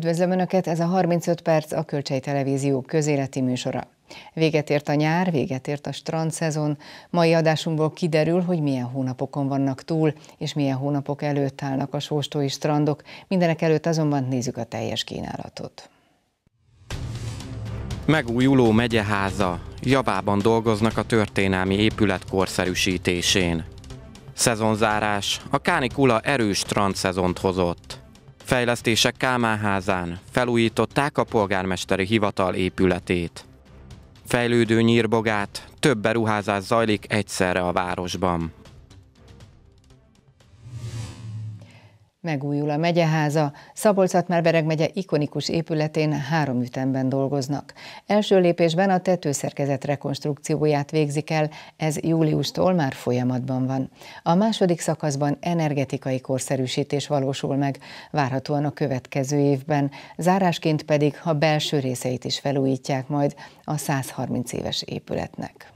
Üdvözlöm Önöket, ez a 35 perc a Kölcsei Televízió közéleti műsora. Véget ért a nyár, véget ért a strandszezon. Mai adásunkból kiderül, hogy milyen hónapokon vannak túl, és milyen hónapok előtt állnak a sóstói strandok. Mindenek előtt azonban nézzük a teljes kínálatot. Megújuló megyeháza. Javában dolgoznak a történelmi épület korszerűsítésén. Szezonzárás. A kánikula erős strandszezont hozott. Fejlesztések Kálmánházán felújították a polgármesteri hivatal épületét. Fejlődő nyírbogát, több beruházás zajlik egyszerre a városban. Megújul a megyeháza, szabolcs már megye ikonikus épületén három ütemben dolgoznak. Első lépésben a tetőszerkezet rekonstrukcióját végzik el, ez júliustól már folyamatban van. A második szakaszban energetikai korszerűsítés valósul meg, várhatóan a következő évben, zárásként pedig a belső részeit is felújítják majd a 130 éves épületnek.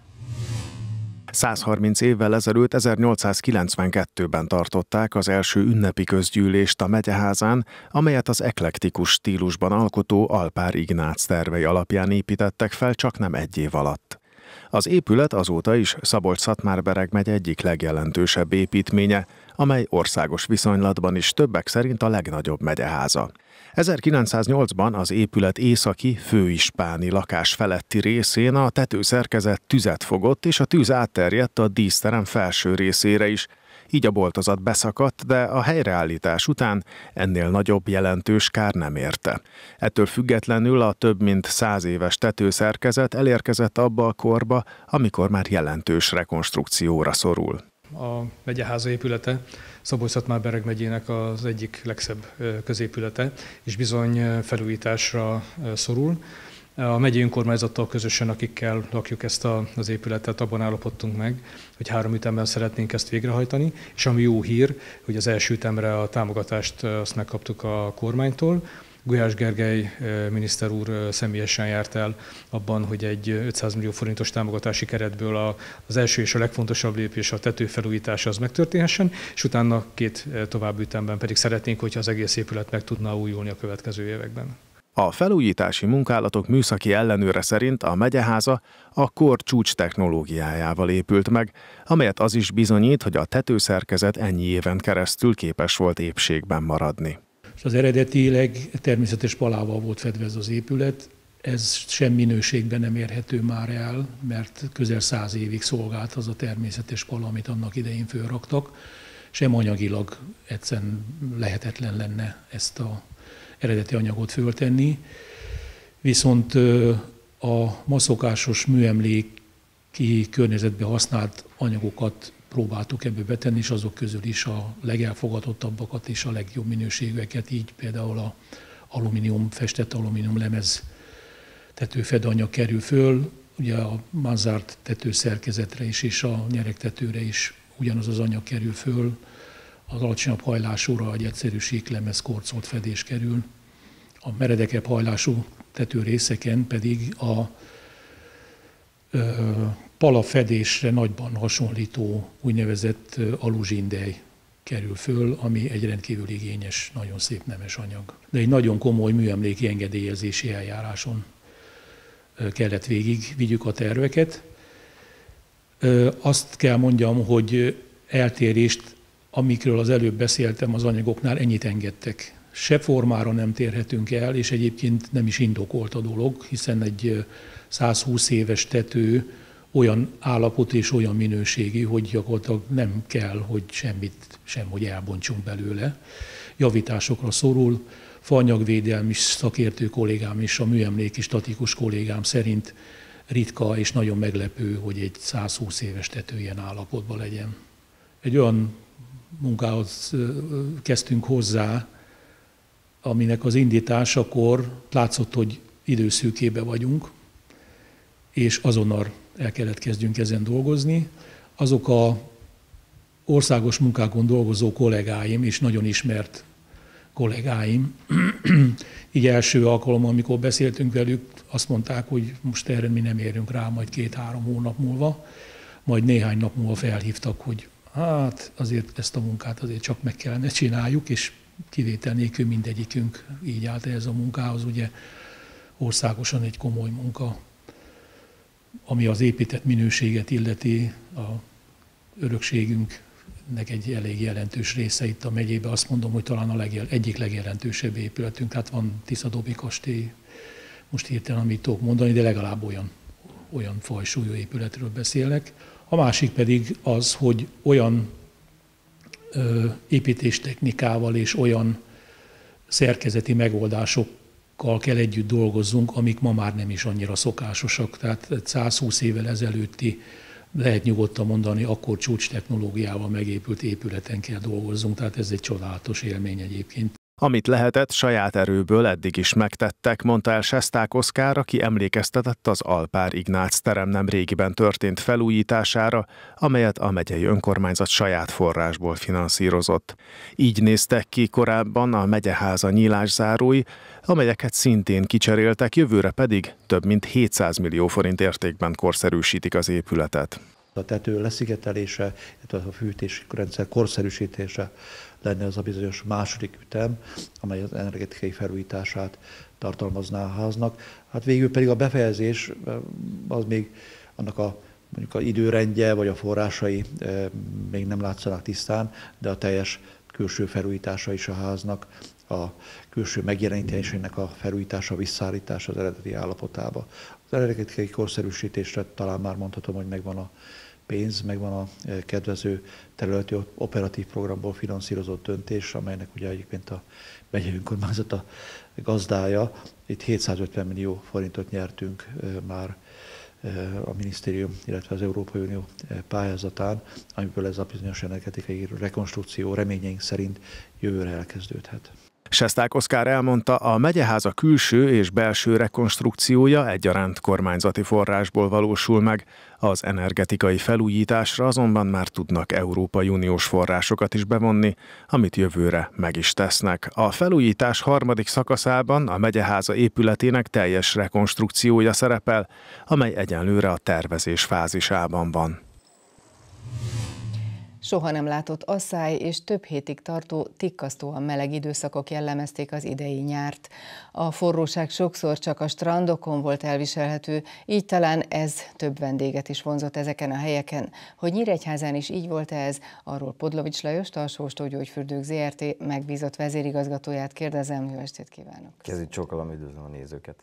130 évvel ezelőtt 1892-ben tartották az első ünnepi közgyűlést a megyeházán, amelyet az eklektikus stílusban alkotó Alpár Ignác tervei alapján építettek fel csak nem egy év alatt. Az épület azóta is Szabolcs-Szatmár-Bereg megy egyik legjelentősebb építménye, amely országos viszonylatban is többek szerint a legnagyobb megyeháza. 1908-ban az épület északi, főispáni lakás feletti részén a tetőszerkezet tüzet fogott, és a tűz átterjedt a díszterem felső részére is, így a boltozat beszakadt, de a helyreállítás után ennél nagyobb jelentős kár nem érte. Ettől függetlenül a több mint száz éves tetőszerkezet elérkezett abba a korba, amikor már jelentős rekonstrukcióra szorul. A megyeháza épülete szabolcs bereg megyének az egyik legszebb középülete, és bizony felújításra szorul. A megyei önkormányzattal közösen, akikkel lakjuk ezt a, az épületet, abban állapodtunk meg, hogy három ütemben szeretnénk ezt végrehajtani, és ami jó hír, hogy az első ütemre a támogatást azt megkaptuk a kormánytól, Gulyás Gergely miniszter úr személyesen járt el abban, hogy egy 500 millió forintos támogatási keretből az első és a legfontosabb lépés a tetőfelújítása az megtörténhessen, és utána két további ütemben pedig szeretnénk, hogyha az egész épület meg tudna újulni a következő években. A felújítási munkálatok műszaki ellenőre szerint a megyeháza a kor csúcs technológiájával épült meg, amelyet az is bizonyít, hogy a tetőszerkezet ennyi éven keresztül képes volt épségben maradni. Az eredetileg természetes palával volt fedve ez az épület, ez sem minőségben nem érhető már el, mert közel száz évig szolgált az a természetes pala, amit annak idején fölraktak, sem anyagilag egyszerűen lehetetlen lenne ezt a eredeti anyagot föltenni. Viszont a maszokásos műemléki környezetbe használt anyagokat próbáltuk ebbe betenni, és azok közül is a legelfogadottabbakat és a legjobb minőségűeket, így például a alumínium, festett alumínium lemez tetőfedanyag kerül föl, ugye a manzárt tetőszerkezetre is és a nyeregtetőre is ugyanaz az anyag kerül föl, az alacsonyabb hajlásúra egy egyszerű síklemez korcolt fedés kerül, a meredekebb hajlású tető részeken pedig a palafedésre nagyban hasonlító úgynevezett aluzsindej kerül föl, ami egy rendkívül igényes, nagyon szép nemes anyag. De egy nagyon komoly műemléki engedélyezési eljáráson kellett végig vigyük a terveket. Azt kell mondjam, hogy eltérést, amikről az előbb beszéltem az anyagoknál, ennyit engedtek. Se formára nem térhetünk el, és egyébként nem is indokolt a dolog, hiszen egy 120 éves tető olyan állapot és olyan minőségi, hogy gyakorlatilag nem kell, hogy semmit sem, hogy elbontsunk belőle. Javításokra szorul, faanyagvédelmi szakértő kollégám és a műemléki statikus kollégám szerint ritka és nagyon meglepő, hogy egy 120 éves tető ilyen állapotban legyen. Egy olyan munkához kezdtünk hozzá, aminek az indításakor látszott, hogy időszűkébe vagyunk, és azonnal el kellett kezdjünk ezen dolgozni. Azok a országos munkákon dolgozó kollégáim, és nagyon ismert kollégáim, így első alkalommal, amikor beszéltünk velük, azt mondták, hogy most erre mi nem érünk rá, majd két-három hónap múlva, majd néhány nap múlva felhívtak, hogy hát azért ezt a munkát azért csak meg kellene csináljuk, és kivétel nélkül mindegyikünk így állt ez a munkához. Ugye országosan egy komoly munka, ami az épített minőséget illeti, a örökségünknek egy elég jelentős része itt a megyében. Azt mondom, hogy talán a legjel, egyik legjelentősebb épületünk. Hát van Tiszadobi kastély, most hirtelen amit tudok mondani, de legalább olyan, olyan fajsúlyú épületről beszélek. A másik pedig az, hogy olyan ö, építéstechnikával és olyan szerkezeti megoldásokkal kell együtt dolgozzunk, amik ma már nem is annyira szokásosak. Tehát 120 évvel ezelőtti lehet nyugodtan mondani, akkor csúcs technológiával megépült épületen kell dolgozzunk, tehát ez egy csodálatos élmény egyébként. Amit lehetett, saját erőből eddig is megtettek, mondta el Sesták Oszkár, aki emlékeztetett az Alpár Ignác terem nem régiben történt felújítására, amelyet a megyei önkormányzat saját forrásból finanszírozott. Így néztek ki korábban a megyeháza nyílászárói, amelyeket szintén kicseréltek, jövőre pedig több mint 700 millió forint értékben korszerűsítik az épületet. A tető leszigetelése, illetve a fűtési rendszer korszerűsítése lenne az a bizonyos második ütem, amely az energetikai felújítását tartalmazná a háznak. Hát végül pedig a befejezés az még annak a mondjuk a időrendje vagy a forrásai még nem látszanak tisztán, de a teljes külső felújítása is a háznak, a külső megjelenítésének a felújítása, visszaállítása az eredeti állapotába. Az energetikai korszerűsítésre talán már mondhatom, hogy megvan a pénz, megvan a e, kedvező területi operatív programból finanszírozott döntés, amelynek ugye egyébként a megyei önkormányzata gazdája. Itt 750 millió forintot nyertünk e, már e, a minisztérium, illetve az Európai Unió pályázatán, amiből ez a bizonyos energetikai rekonstrukció reményeink szerint jövőre elkezdődhet. Sesták Oszkár elmondta, a megyeháza külső és belső rekonstrukciója egyaránt kormányzati forrásból valósul meg, az energetikai felújításra azonban már tudnak Európai Uniós forrásokat is bevonni, amit jövőre meg is tesznek. A felújítás harmadik szakaszában a megyeháza épületének teljes rekonstrukciója szerepel, amely egyenlőre a tervezés fázisában van. Soha nem látott asszály és több hétig tartó tikkasztóan meleg időszakok jellemezték az idei nyárt. A forróság sokszor csak a strandokon volt elviselhető, így talán ez több vendéget is vonzott ezeken a helyeken. Hogy Nyíregyházán is így volt ez, arról Podlovics Lajos, Tarsóstó Gyógyfürdők ZRT megbízott vezérigazgatóját kérdezem. Jó estét kívánok! Kezdjük csokolom, üdvözlöm a nézőket!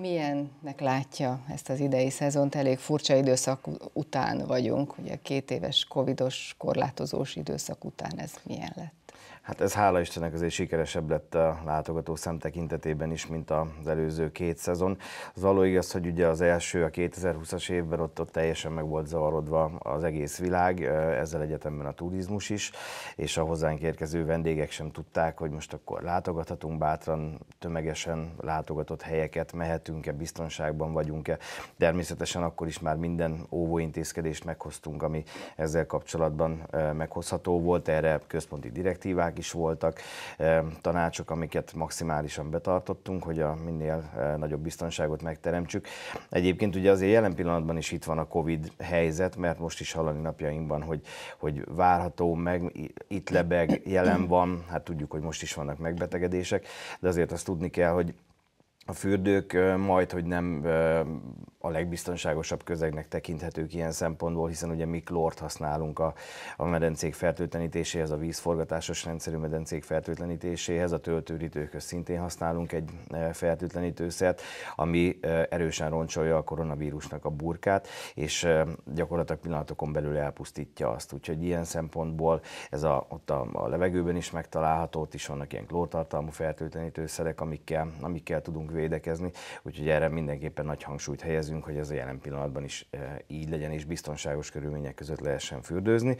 Milyennek látja ezt az idei szezont? Elég furcsa időszak után vagyunk, ugye két éves covidos korlátozós időszak után ez milyen lett? Hát ez hála Istennek azért sikeresebb lett a látogató szem tekintetében is, mint az előző két szezon. Az való igaz, hogy ugye az első, a 2020-as évben ott, ott teljesen meg volt zavarodva az egész világ, ezzel egyetemben a turizmus is, és a hozzánk érkező vendégek sem tudták, hogy most akkor látogathatunk bátran, tömegesen látogatott helyeket, mehetünk-e, biztonságban vagyunk-e. Természetesen akkor is már minden óvóintézkedést meghoztunk, ami ezzel kapcsolatban meghozható volt, erre központi direktívák is voltak, tanácsok, amiket maximálisan betartottunk, hogy a minél nagyobb biztonságot megteremtsük. Egyébként ugye azért jelen pillanatban is itt van a Covid helyzet, mert most is hallani napjainkban, hogy, hogy várható, meg itt lebeg, jelen van, hát tudjuk, hogy most is vannak megbetegedések, de azért azt tudni kell, hogy a fürdők majd, hogy nem a legbiztonságosabb közegnek tekinthetők ilyen szempontból, hiszen ugye mi klort használunk a, a medencék fertőtlenítéséhez, a vízforgatásos rendszerű medencék fertőtlenítéséhez, a töltőrítőkhöz szintén használunk egy fertőtlenítőszert, ami erősen roncsolja a koronavírusnak a burkát, és gyakorlatilag pillanatokon belül elpusztítja azt. Úgyhogy ilyen szempontból ez a, ott a, a levegőben is megtalálható, ott is vannak ilyen klórtartalmú fertőtlenítőszerek, amikkel, amikkel tudunk védekezni, úgyhogy erre mindenképpen nagy hangsúlyt helyezünk, hogy ez a jelen pillanatban is eh, így legyen, és biztonságos körülmények között lehessen fürdőzni.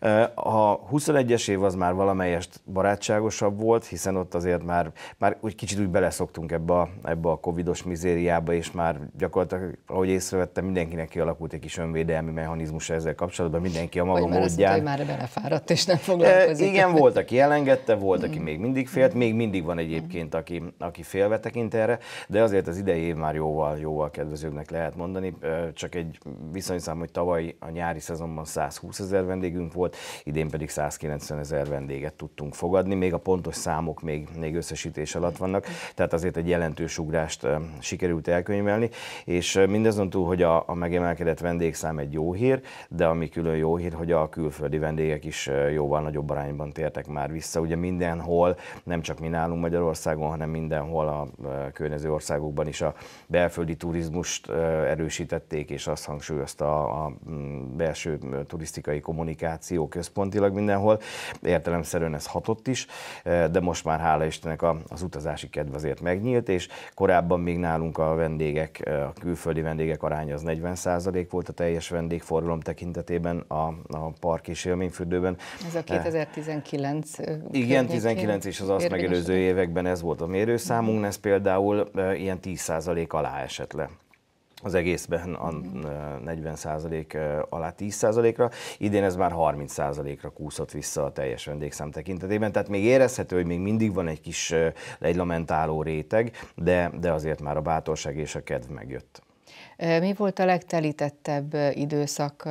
Eh, a 21-es év az már valamelyest barátságosabb volt, hiszen ott azért már, már úgy kicsit úgy beleszoktunk ebbe a, ebbe a covidos mizériába, és már gyakorlatilag, ahogy észrevettem, mindenkinek kialakult egy kis önvédelmi mechanizmus ezzel kapcsolatban, mindenki a maga Vagy módján. Azt mondta, hogy már belefáradt és nem foglalkozik. E, igen, volt, aki elengedte, volt, aki még mindig félt, még mindig van egyébként, aki, aki félve tekint erre, de azért az idei év már jóval, jóval kedvezőbb évnek lehet mondani, csak egy viszonyszám, hogy tavaly a nyári szezonban 120 ezer vendégünk volt, idén pedig 190 ezer vendéget tudtunk fogadni, még a pontos számok még, még összesítés alatt vannak, tehát azért egy jelentős ugrást sikerült elkönyvelni, és mindazon túl, hogy a, a megemelkedett vendégszám egy jó hír, de ami külön jó hír, hogy a külföldi vendégek is jóval nagyobb arányban tértek már vissza. Ugye mindenhol, nem csak mi nálunk Magyarországon, hanem mindenhol a környező országokban is a belföldi turizmust erősítették, és azt hangsúlyozta a belső turisztikai kommunikáció központilag mindenhol. Értelemszerűen ez hatott is, de most már hála Istennek az utazási kedv azért megnyílt, és korábban még nálunk a vendégek, a külföldi vendégek aránya az 40% volt a teljes vendégforgalom tekintetében a, a park és élményfürdőben. Ez a 2019 Igen, 19 és az azt megelőző években ez volt a mérőszámunk, ez például ilyen 10% alá esett le az egészben a 40% alá 10%-ra, idén ez már 30%-ra kúszott vissza a teljes vendégszám tekintetében, tehát még érezhető, hogy még mindig van egy kis egy lamentáló réteg, de, de azért már a bátorság és a kedv megjött. Mi volt a legtelítettebb időszak?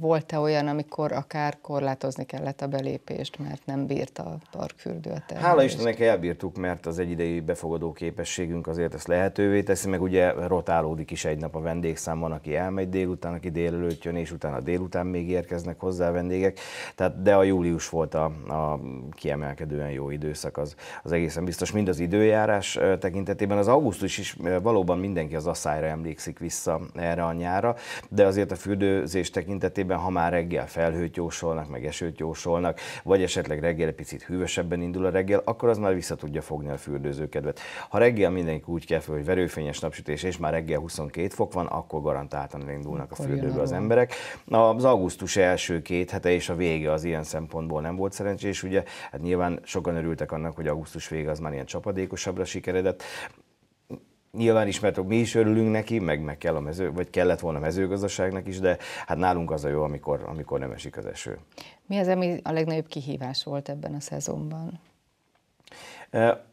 Volt-e olyan, amikor akár korlátozni kellett a belépést, mert nem bírt a parkfürdő a termelést? Hála Istennek elbírtuk, mert az egyidei befogadó képességünk azért ezt lehetővé teszi, meg ugye rotálódik is egy nap a vendégszám, van, aki elmegy délután, aki délelőtt jön, és utána délután még érkeznek hozzá vendégek. Tehát, de a július volt a, a kiemelkedően jó időszak, az, az egészen biztos, mind az időjárás tekintetében. Az augusztus is valóban mindenki az asszályra emlékszik vissza, vissza erre a nyára, de azért a fürdőzés tekintetében, ha már reggel felhőt jósolnak, meg esőt jósolnak, vagy esetleg reggel egy picit hűvösebben indul a reggel, akkor az már vissza tudja fogni a fürdőzőkedvet. Ha reggel mindenki úgy kell fel, hogy verőfényes napsütés, és már reggel 22 fok van, akkor garantáltan indulnak a fürdőbe az emberek. Az augusztus első két hete és a vége az ilyen szempontból nem volt szerencsés, ugye, hát nyilván sokan örültek annak, hogy augusztus vége az már ilyen csapadékosabbra sikeredett nyilván ismertek, mi is örülünk neki, meg, meg kell a mező, vagy kellett volna a mezőgazdaságnak is, de hát nálunk az a jó, amikor, amikor nem esik az eső. Mi az, ami a legnagyobb kihívás volt ebben a szezonban? E,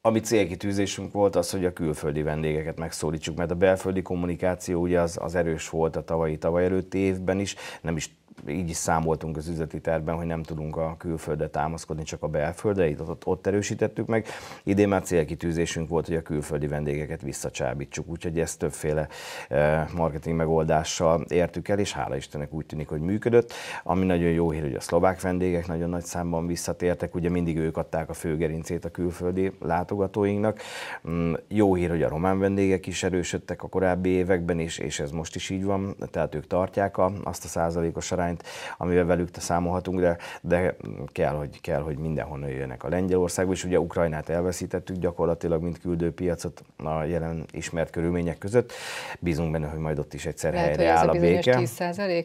ami célkitűzésünk volt az, hogy a külföldi vendégeket megszólítsuk, mert a belföldi kommunikáció ugye az, az erős volt a tavalyi, tavaly előtti évben is, nem is így is számoltunk az üzleti tervben, hogy nem tudunk a külföldre támaszkodni, csak a belföldre, itt ott, ott erősítettük meg. Idén már célkitűzésünk volt, hogy a külföldi vendégeket visszacsábítsuk, úgyhogy ezt többféle eh, marketing megoldással értük el, és hála Istennek úgy tűnik, hogy működött. Ami nagyon jó hír, hogy a szlovák vendégek nagyon nagy számban visszatértek, ugye mindig ők adták a főgerincét a külföldi látogatóinknak. Mm, jó hír, hogy a román vendégek is erősödtek a korábbi években, és, és ez most is így van, tehát ők tartják a, azt a százalékos arányt, amivel velük számolhatunk, de, de kell, hogy, kell, hogy mindenhonnan jöjjenek a Lengyelországba, és ugye Ukrajnát elveszítettük gyakorlatilag, mint küldőpiacot a jelen ismert körülmények között. Bízunk benne, hogy majd ott is egyszer Lehet, helyre áll a, a béke. 10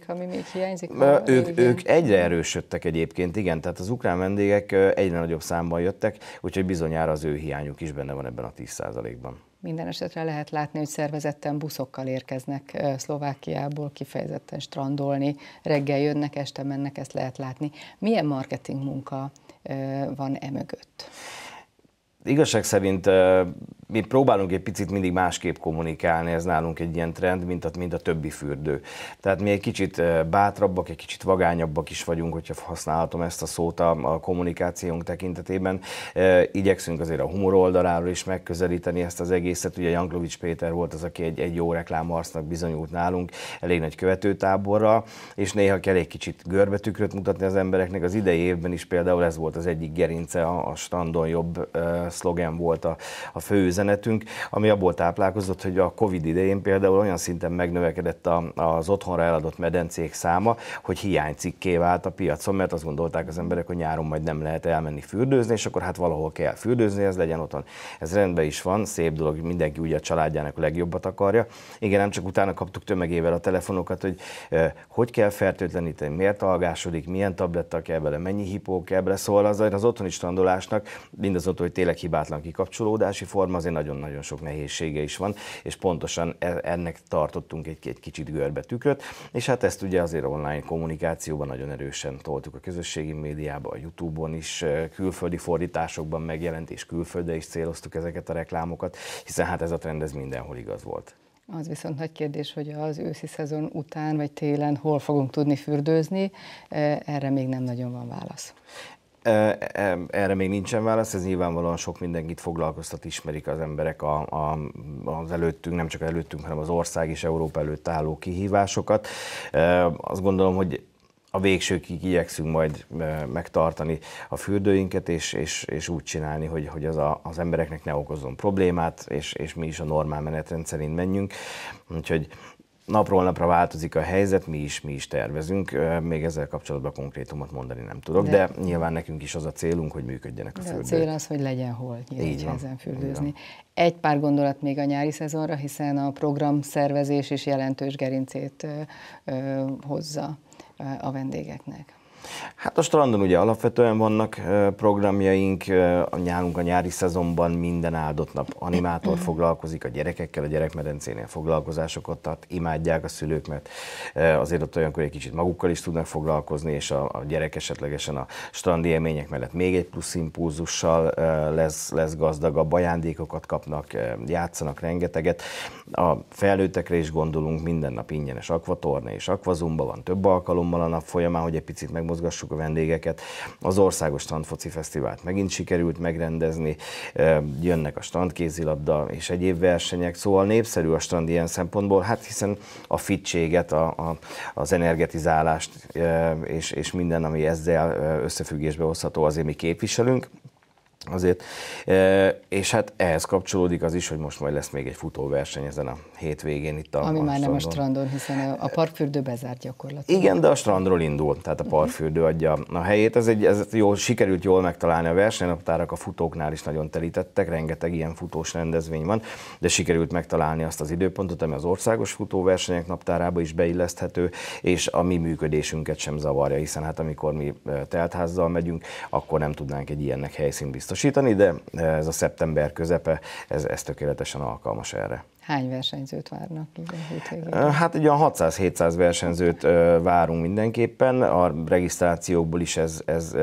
ami még hiányzik? Ők, ők egyre erősödtek egyébként, igen, tehát az ukrán vendégek egyre nagyobb számban jöttek, úgyhogy bizonyára az ő hiányuk is benne van ebben a 10 ban minden esetre lehet látni, hogy szervezetten buszokkal érkeznek Szlovákiából kifejezetten strandolni, reggel jönnek, este mennek, ezt lehet látni. Milyen marketing munka van e mögött? Igazság szerint mi próbálunk egy picit mindig másképp kommunikálni, ez nálunk egy ilyen trend, mint a, mint a többi fürdő. Tehát mi egy kicsit bátrabbak, egy kicsit vagányabbak is vagyunk, hogyha használhatom ezt a szót a, a kommunikációnk tekintetében. Igyekszünk azért a humor oldaláról is megközelíteni ezt az egészet. Ugye Janklovics Péter volt az, aki egy, egy jó reklámarcnak bizonyult nálunk, elég nagy követőtáborra, és néha kell egy kicsit görbetükröt mutatni az embereknek. Az idei évben is például ez volt az egyik gerince, a, a strandon jobb szlogen volt a, a fő üzenetünk, ami abból táplálkozott, hogy a Covid idején például olyan szinten megnövekedett a, az otthonra eladott medencék száma, hogy hiánycikké vált a piacon, mert azt gondolták az emberek, hogy nyáron majd nem lehet elmenni fürdőzni, és akkor hát valahol kell fürdőzni, ez legyen otthon. Ez rendben is van, szép dolog, mindenki ugye a családjának a legjobbat akarja. Igen, nem csak utána kaptuk tömegével a telefonokat, hogy hogy kell fertőtleníteni, miért algásodik, milyen tabletta kell bele, mennyi hipó kell bele, szóval az, az otthoni strandolásnak mindazon, hogy tényleg hibátlan kikapcsolódási forma, azért nagyon-nagyon sok nehézsége is van, és pontosan e, ennek tartottunk egy, egy kicsit görbe tükröt, és hát ezt ugye azért online kommunikációban nagyon erősen toltuk a közösségi médiába, a Youtube-on is, e, külföldi fordításokban megjelent, és külföldre is céloztuk ezeket a reklámokat, hiszen hát ez a trend ez mindenhol igaz volt. Az viszont nagy kérdés, hogy az őszi szezon után vagy télen hol fogunk tudni fürdőzni, erre még nem nagyon van válasz. Erre még nincsen válasz, ez nyilvánvalóan sok mindenkit foglalkoztat, ismerik az emberek a, a, az előttünk, nem csak előttünk, hanem az ország és Európa előtt álló kihívásokat. Azt gondolom, hogy a végsőkig igyekszünk majd megtartani a fürdőinket, és, és, és úgy csinálni, hogy, hogy az, a, az embereknek ne okozzon problémát, és, és mi is a normál menetrend szerint menjünk. Úgyhogy napról napra változik a helyzet, mi is, mi is tervezünk. Még ezzel kapcsolatban konkrétumot mondani nem tudok, de, de nyilván nekünk is az a célunk, hogy működjenek a fürdők. A cél az, hogy legyen hol ezen fürdőzni. Egy pár gondolat még a nyári szezonra, hiszen a program szervezés is jelentős gerincét hozza a vendégeknek. Hát a strandon ugye alapvetően vannak programjaink, a nyárunk a nyári szezonban minden áldott nap animátor foglalkozik a gyerekekkel, a gyerekmedencénél foglalkozásokat tart, imádják a szülők, mert azért ott olyankor egy kicsit magukkal is tudnak foglalkozni, és a, a gyerek esetlegesen a strandi élmények mellett még egy plusz impulzussal lesz, lesz gazdagabb, ajándékokat kapnak, játszanak rengeteget. A felnőttekre is gondolunk, minden nap ingyenes akvatorna és akvazumba van több alkalommal a nap folyamán, hogy egy picit megmozgassuk a vendégeket. Az Országos Strandfoci Fesztivált megint sikerült megrendezni, jönnek a strandkézilabda és egyéb versenyek, szóval népszerű a strand ilyen szempontból, hát hiszen a fitséget, a, a, az energetizálást és, és minden, ami ezzel összefüggésbe hozható, azért mi képviselünk. Azért, és hát ehhez kapcsolódik az is, hogy most majd lesz még egy futóverseny ezen a hétvégén itt a Ami a már strandon. nem a strandon, hiszen a parkfürdő bezárt gyakorlatilag. Igen, de a strandról indul, tehát a parkfürdő adja a helyét. Ez, egy, ez jó, sikerült jól megtalálni a versenynaptárak, a futóknál is nagyon telítettek, rengeteg ilyen futós rendezvény van, de sikerült megtalálni azt az időpontot, ami az országos futóversenyek naptárába is beilleszthető, és a mi működésünket sem zavarja, hiszen hát amikor mi teltházzal megyünk, akkor nem tudnánk egy ilyennek helyszínt biztosítani biztosítani, de ez a szeptember közepe, ez, ez tökéletesen alkalmas erre. Hány versenyzőt várnak így a Hát egy olyan 600-700 versenyzőt várunk mindenképpen. A regisztrációkból is ez, ez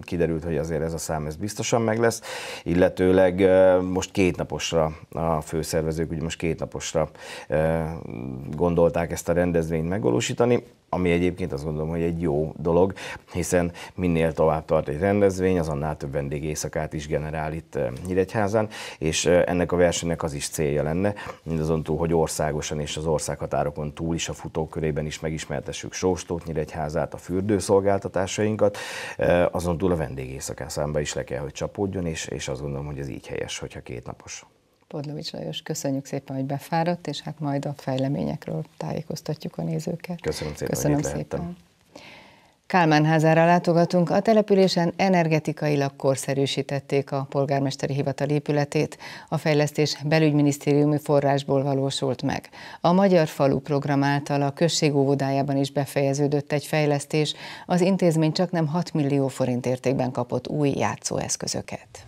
kiderült, hogy azért ez a szám ez biztosan meg lesz. Illetőleg most két naposra a főszervezők, ugye most két naposra gondolták ezt a rendezvényt megvalósítani ami egyébként azt gondolom, hogy egy jó dolog, hiszen minél tovább tart egy rendezvény, az annál több vendég éjszakát is generál itt Nyíregyházán, és ennek a versenynek az is célja lenne, mindazon túl, hogy országosan és az országhatárokon túl is a futókörében is megismertessük Sóstót, Nyíregyházát, a fürdőszolgáltatásainkat, azon túl a vendégészakán is le kell, hogy csapódjon, és, és azt gondolom, hogy ez így helyes, hogyha két napos. Podlovics Lajos, köszönjük szépen, hogy befáradt, és hát majd a fejleményekről tájékoztatjuk a nézőket. Köszönöm szépen, Köszönöm hogy szépen. lehettem. Kálmán házára látogatunk. A településen energetikailag korszerűsítették a polgármesteri hivatal épületét. A fejlesztés belügyminisztériumi forrásból valósult meg. A Magyar Falu program által a község óvodájában is befejeződött egy fejlesztés. Az intézmény csak nem 6 millió forint értékben kapott új játszóeszközöket.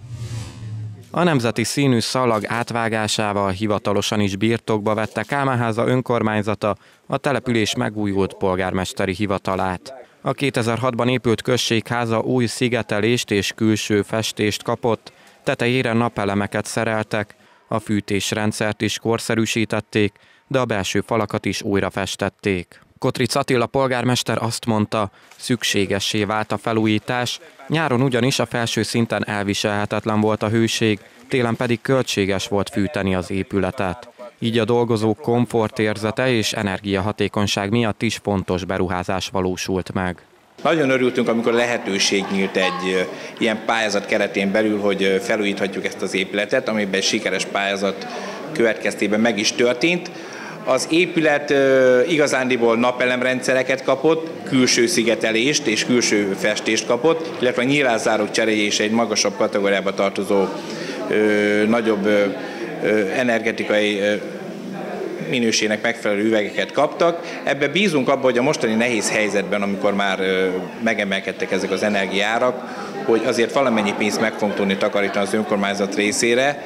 A nemzeti színű szalag átvágásával hivatalosan is birtokba vette Kálmánháza önkormányzata a település megújult polgármesteri hivatalát. A 2006-ban épült községháza új szigetelést és külső festést kapott, tetejére napelemeket szereltek, a fűtésrendszert is korszerűsítették, de a belső falakat is újra festették. Kotric Attila polgármester azt mondta, szükségessé vált a felújítás, nyáron ugyanis a felső szinten elviselhetetlen volt a hőség, télen pedig költséges volt fűteni az épületet. Így a dolgozók komfortérzete és energiahatékonyság miatt is fontos beruházás valósult meg. Nagyon örültünk, amikor lehetőség nyílt egy ilyen pályázat keretén belül, hogy felújíthatjuk ezt az épületet, amiben sikeres pályázat következtében meg is történt. Az épület igazándiból napelemrendszereket kapott, külső szigetelést és külső festést kapott, illetve cseréje és egy magasabb kategóriába tartozó nagyobb energetikai minőségnek megfelelő üvegeket kaptak. Ebbe bízunk abban, hogy a mostani nehéz helyzetben, amikor már megemelkedtek ezek az energiárak, hogy azért valamennyi pénzt meg fogunk tudni takarítani az önkormányzat részére,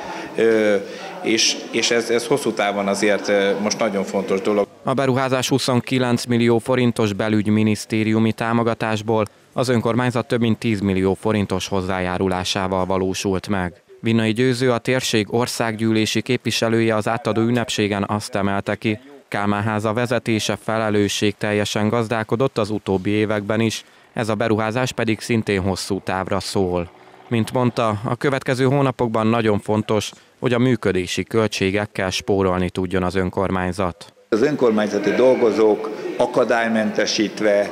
és, és ez, ez hosszú távon azért most nagyon fontos dolog. A beruházás 29 millió forintos belügyminisztériumi támogatásból az önkormányzat több mint 10 millió forintos hozzájárulásával valósult meg. Vinnai Győző, a térség országgyűlési képviselője az átadó ünnepségen azt emelte ki, Kálmánháza vezetése felelősség teljesen gazdálkodott az utóbbi években is, ez a beruházás pedig szintén hosszú távra szól. Mint mondta, a következő hónapokban nagyon fontos, hogy a működési költségekkel spórolni tudjon az önkormányzat. Az önkormányzati dolgozók akadálymentesítve,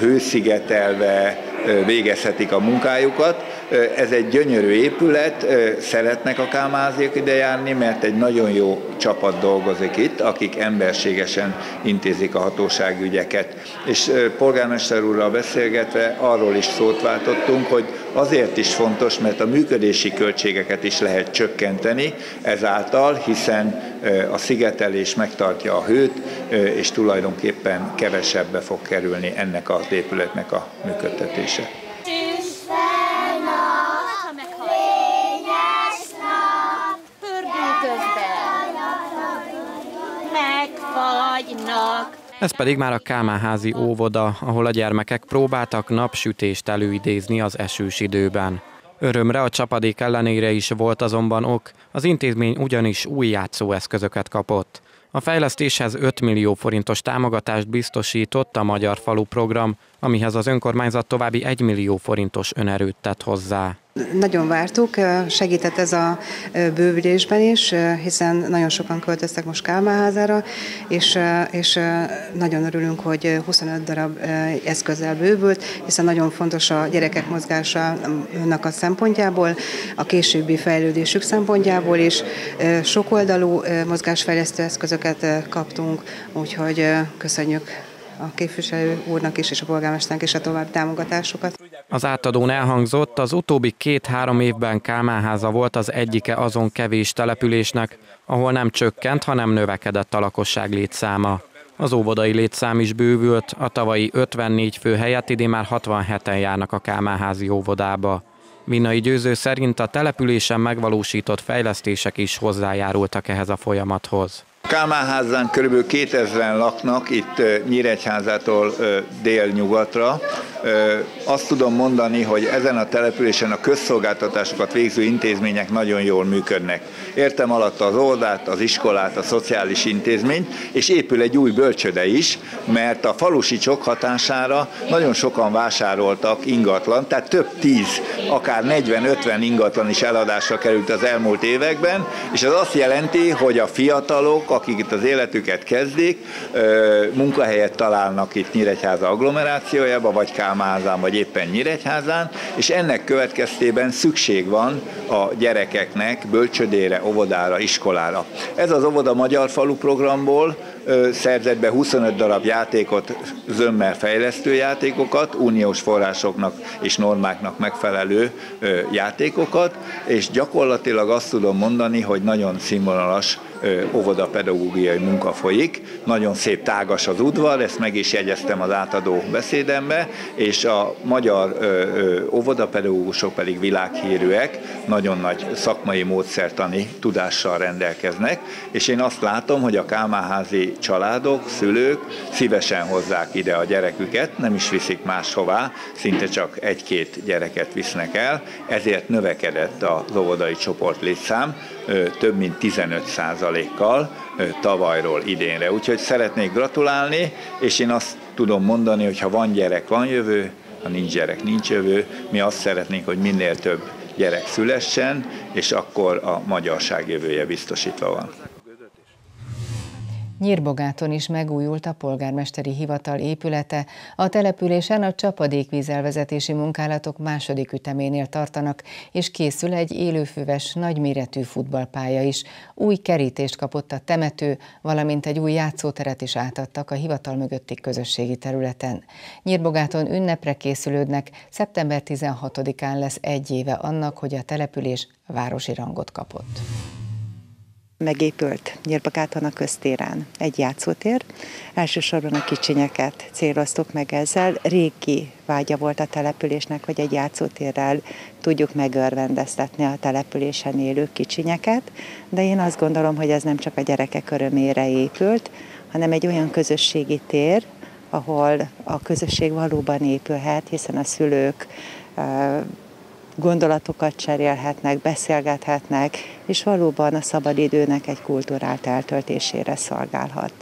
hőszigetelve végezhetik a munkájukat, ez egy gyönyörű épület, szeretnek a kámáziak ide járni, mert egy nagyon jó csapat dolgozik itt, akik emberségesen intézik a hatóságügyeket. És polgármester úrral beszélgetve arról is szót váltottunk, hogy azért is fontos, mert a működési költségeket is lehet csökkenteni ezáltal, hiszen a szigetelés megtartja a hőt, és tulajdonképpen kevesebbe fog kerülni ennek az épületnek a működtetése. Fagynak. Ez pedig már a Kámáházi óvoda, ahol a gyermekek próbáltak napsütést előidézni az esős időben. Örömre a csapadék ellenére is volt azonban ok, az intézmény ugyanis új játszóeszközöket kapott. A fejlesztéshez 5 millió forintos támogatást biztosított a Magyar Falu program, amihez az önkormányzat további 1 millió forintos önerőt tett hozzá. Nagyon vártuk, segített ez a bővülésben is, hiszen nagyon sokan költöztek most Kálmáházára, és, és nagyon örülünk, hogy 25 darab eszközzel bővült, hiszen nagyon fontos a gyerekek mozgásának a szempontjából, a későbbi fejlődésük szempontjából is. Sokoldalú mozgásfejlesztő eszközöket kaptunk, úgyhogy köszönjük a képviselő úrnak is, és a polgármesternek is a további támogatásokat. Az átadón elhangzott, az utóbbi két-három évben Kálmánháza volt az egyike azon kevés településnek, ahol nem csökkent, hanem növekedett a lakosság létszáma. Az óvodai létszám is bővült, a tavalyi 54 fő helyett idén már 67-en járnak a Kálmánházi óvodába. Vinnai Győző szerint a településen megvalósított fejlesztések is hozzájárultak ehhez a folyamathoz. Kálmánházán kb. 2000-en laknak itt Nyíregyházától délnyugatra. Azt tudom mondani, hogy ezen a településen a közszolgáltatásokat végző intézmények nagyon jól működnek. Értem alatt az óvodát, az iskolát, a szociális intézményt, és épül egy új bölcsöde is, mert a falusi csok hatására nagyon sokan vásároltak ingatlan, tehát több tíz, akár 40-50 ingatlan is eladásra került az elmúlt években, és ez azt jelenti, hogy a fiatalok, akik itt az életüket kezdik, munkahelyet találnak itt Nyíregyháza agglomerációjába, vagy Kálmázán, vagy éppen Nyíregyházán, és ennek következtében szükség van a gyerekeknek bölcsödére, óvodára, iskolára. Ez az óvoda Magyar Falu programból szerzett be 25 darab játékot, zömmel fejlesztő játékokat, uniós forrásoknak és normáknak megfelelő játékokat, és gyakorlatilag azt tudom mondani, hogy nagyon színvonalas óvodapedagógiai munka folyik. Nagyon szép tágas az udvar, ezt meg is jegyeztem az átadó beszédembe, és a magyar óvodapedagógusok pedig világhírűek, nagyon nagy szakmai módszertani tudással rendelkeznek, és én azt látom, hogy a Kálmáházi családok, szülők szívesen hozzák ide a gyereküket, nem is viszik máshová, szinte csak egy-két gyereket visznek el, ezért növekedett az óvodai csoport létszám, több mint 15 százalékkal tavalyról idénre. Úgyhogy szeretnék gratulálni, és én azt tudom mondani, hogy ha van gyerek, van jövő, ha nincs gyerek, nincs jövő. Mi azt szeretnénk, hogy minél több gyerek szülessen, és akkor a magyarság jövője biztosítva van. Nyírbogáton is megújult a polgármesteri hivatal épülete. A településen a csapadékvízelvezetési munkálatok második üteménél tartanak, és készül egy élőfüves, nagyméretű futballpálya is. Új kerítést kapott a temető, valamint egy új játszóteret is átadtak a hivatal mögötti közösségi területen. Nyírbogáton ünnepre készülődnek, szeptember 16-án lesz egy éve annak, hogy a település városi rangot kapott megépült Nyírbakáton a köztéren egy játszótér. Elsősorban a kicsinyeket céloztuk meg ezzel. Régi vágya volt a településnek, hogy egy játszótérrel tudjuk megörvendeztetni a településen élő kicsinyeket, de én azt gondolom, hogy ez nem csak a gyerekek örömére épült, hanem egy olyan közösségi tér, ahol a közösség valóban épülhet, hiszen a szülők gondolatokat cserélhetnek, beszélgethetnek, és valóban a szabadidőnek egy kulturált eltöltésére szolgálhat.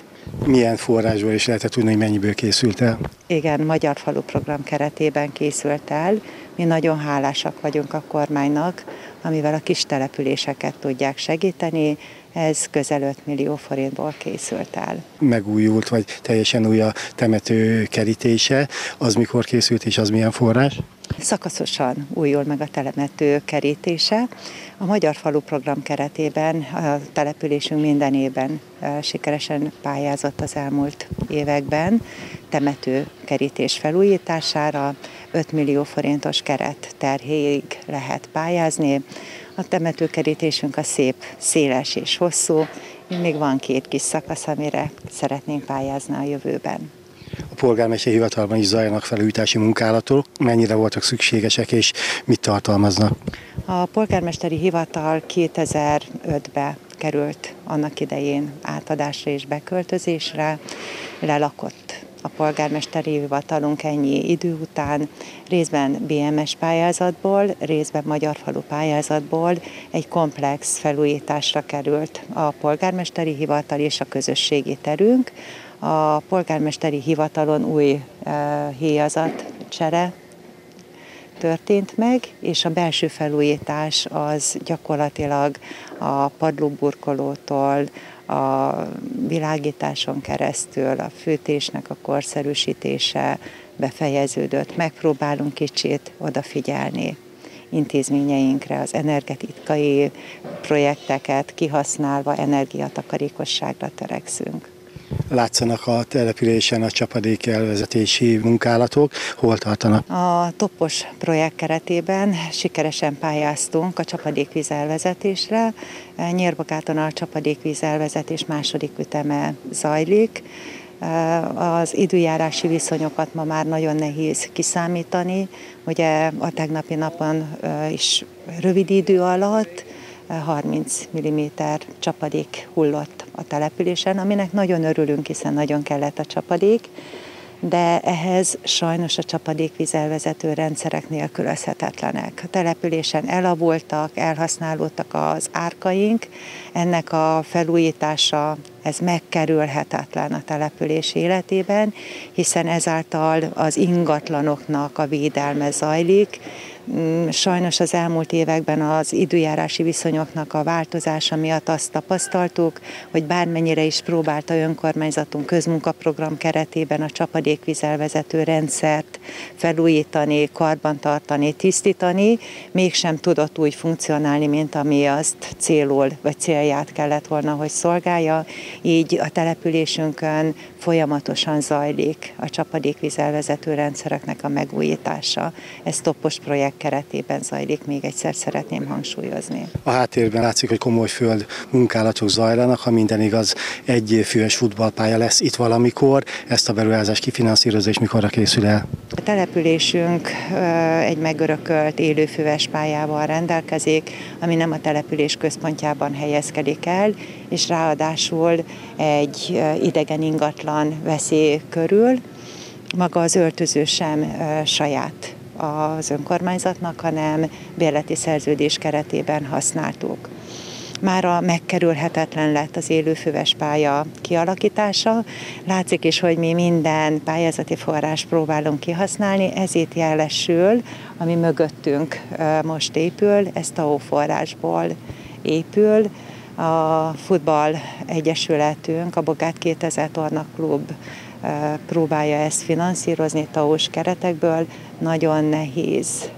Milyen forrásból is lehetett tudni, hogy mennyiből készült el? Igen, Magyar Falu program keretében készült el. Mi nagyon hálásak vagyunk a kormánynak, amivel a kis településeket tudják segíteni, ez közel 5 millió forintból készült el. Megújult, vagy teljesen új a temető kerítése. Az mikor készült, és az milyen forrás? Szakaszosan újul meg a temető kerítése. A Magyar Falu program keretében a településünk minden évben sikeresen pályázott az elmúlt években temető kerítés felújítására. 5 millió forintos keret terhéig lehet pályázni. A temetőkerítésünk a szép, széles és hosszú, még van két kis szakasz, amire szeretnénk pályázni a jövőben. A polgármester hivatalban is zajlanak felújítási munkálatok, mennyire voltak szükségesek és mit tartalmaznak? A polgármesteri hivatal 2005-be került annak idején átadásra és beköltözésre, lelakott a polgármesteri hivatalunk ennyi idő után részben BMS pályázatból, részben Magyar Falu pályázatból egy komplex felújításra került a polgármesteri hivatal és a közösségi terünk. A polgármesteri hivatalon új uh, héjazat csere történt meg, és a belső felújítás az gyakorlatilag a padlóburkolótól, a világításon keresztül a fűtésnek a korszerűsítése befejeződött. Megpróbálunk kicsit odafigyelni intézményeinkre, az energetikai projekteket kihasználva energiatakarékosságra törekszünk. Látszanak a településen a csapadék elvezetési munkálatok. Hol tartanak? A Toppos projekt keretében sikeresen pályáztunk a csapadékvíz elvezetésre. Nyírbogáton a csapadékvíz elvezetés második üteme zajlik. Az időjárási viszonyokat ma már nagyon nehéz kiszámítani. Ugye a tegnapi napon is rövid idő alatt 30 mm csapadék hullott a településen, aminek nagyon örülünk, hiszen nagyon kellett a csapadék, de ehhez sajnos a csapadékvízelvezető rendszerek nélkülözhetetlenek. A településen elavultak, elhasználódtak az árkaink, ennek a felújítása ez megkerülhetetlen a település életében, hiszen ezáltal az ingatlanoknak a védelme zajlik, sajnos az elmúlt években az időjárási viszonyoknak a változása miatt azt tapasztaltuk, hogy bármennyire is próbálta önkormányzatunk közmunkaprogram keretében a csapadékvizelvezető rendszert felújítani, karbantartani, tisztítani, mégsem tudott úgy funkcionálni, mint ami azt célul, vagy célját kellett volna, hogy szolgálja. Így a településünkön folyamatosan zajlik a csapadékvizelvezető rendszereknek a megújítása. Ez toppos projekt keretében zajlik, még egyszer szeretném hangsúlyozni. A háttérben látszik, hogy komoly föld munkálatok zajlanak, ha minden igaz, egy fős futballpálya lesz itt valamikor, ezt a beruházás kifinanszírozás mikorra készül el? A településünk egy megörökölt élőfüves pályával rendelkezik, ami nem a település központjában helyezkedik el, és ráadásul egy idegen ingatlan veszély körül, maga az öltöző sem saját az önkormányzatnak, hanem bérleti szerződés keretében használtuk. Mára megkerülhetetlen lett az élőfüves pálya kialakítása. Látszik is, hogy mi minden pályázati forrás próbálunk kihasználni, ezért jelesül, ami mögöttünk most épül, ez TAO forrásból épül. A futball egyesületünk, a Bogát 2000 Torna Klub próbálja ezt finanszírozni TAOS keretekből, nagyon nehéz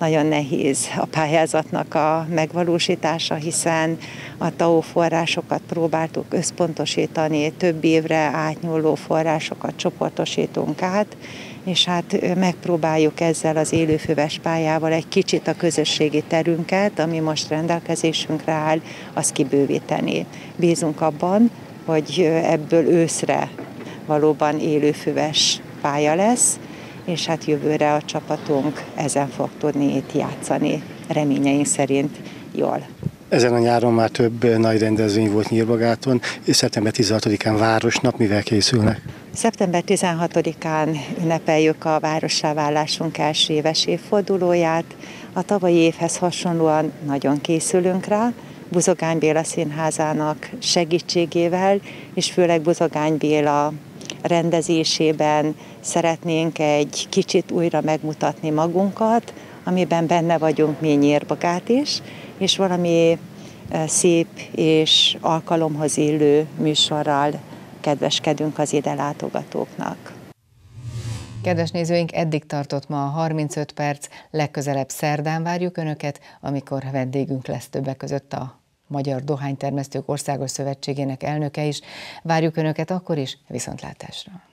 nagyon nehéz a pályázatnak a megvalósítása, hiszen a TAO forrásokat próbáltuk összpontosítani, több évre átnyúló forrásokat csoportosítunk át, és hát megpróbáljuk ezzel az élőfüves pályával egy kicsit a közösségi terünket, ami most rendelkezésünkre áll, azt kibővíteni. Bízunk abban, hogy ebből őszre valóban élőfüves pálya lesz, és hát jövőre a csapatunk ezen fog tudni itt játszani, reményeink szerint jól. Ezen a nyáron már több nagy rendezvény volt Nyírbagáton, és szeptember 16-án Városnap, mivel készülnek? Szeptember 16-án ünnepeljük a várossá válásunk első éves évfordulóját. A tavalyi évhez hasonlóan nagyon készülünk rá, Buzogány Béla Színházának segítségével, és főleg Buzogány Béla rendezésében szeretnénk egy kicsit újra megmutatni magunkat, amiben benne vagyunk mi nyírbagát is, és valami szép és alkalomhoz illő műsorral kedveskedünk az ide látogatóknak. Kedves nézőink, eddig tartott ma a 35 perc, legközelebb szerdán várjuk Önöket, amikor vendégünk lesz többek között a Magyar Dohánytermesztők Országos Szövetségének elnöke is. Várjuk Önöket akkor is, viszontlátásra!